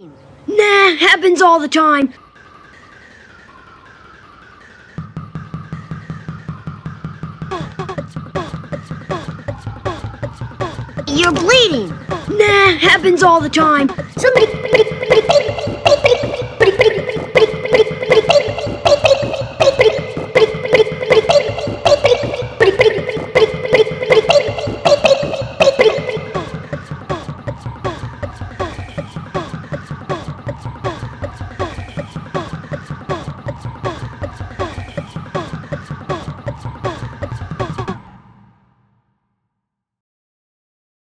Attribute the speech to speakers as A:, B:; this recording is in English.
A: Nah, happens all the time. You're bleeding. Nah, happens all the time. Somebody, somebody